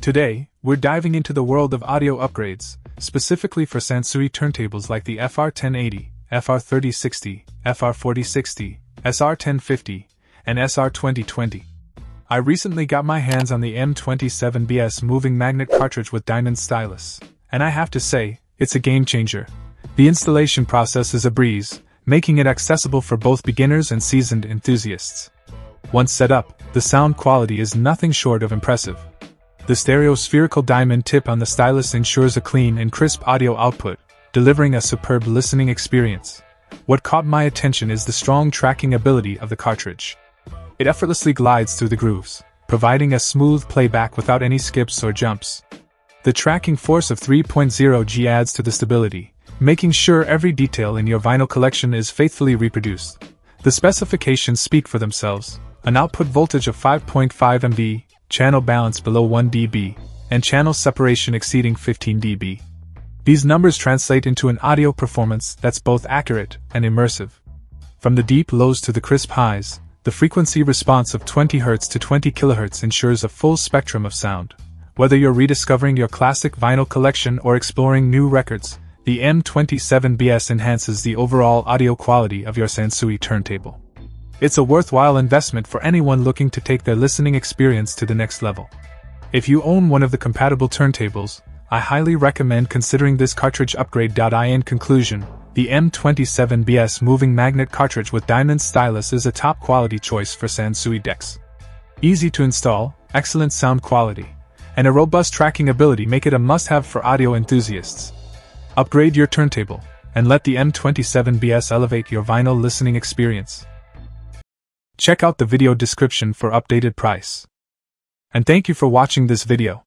Today, we're diving into the world of audio upgrades, specifically for Sansui turntables like the FR1080, FR3060, FR4060, SR1050, and SR2020. I recently got my hands on the M27BS moving magnet cartridge with diamond stylus, and I have to say, it's a game changer. The installation process is a breeze, making it accessible for both beginners and seasoned enthusiasts. Once set up, the sound quality is nothing short of impressive. The stereospherical diamond tip on the stylus ensures a clean and crisp audio output, delivering a superb listening experience. What caught my attention is the strong tracking ability of the cartridge. It effortlessly glides through the grooves, providing a smooth playback without any skips or jumps. The tracking force of 3.0 G adds to the stability, making sure every detail in your vinyl collection is faithfully reproduced. The specifications speak for themselves an output voltage of 5.5 MV, channel balance below 1 dB, and channel separation exceeding 15 dB. These numbers translate into an audio performance that's both accurate and immersive. From the deep lows to the crisp highs, the frequency response of 20 Hz to 20 kHz ensures a full spectrum of sound. Whether you're rediscovering your classic vinyl collection or exploring new records, the M27BS enhances the overall audio quality of your Sansui turntable. It's a worthwhile investment for anyone looking to take their listening experience to the next level. If you own one of the compatible turntables, I highly recommend considering this cartridge upgrade. In conclusion, the M27BS moving magnet cartridge with diamond stylus is a top quality choice for Sansui decks. Easy to install, excellent sound quality, and a robust tracking ability make it a must have for audio enthusiasts. Upgrade your turntable, and let the M27BS elevate your vinyl listening experience. Check out the video description for updated price. And thank you for watching this video.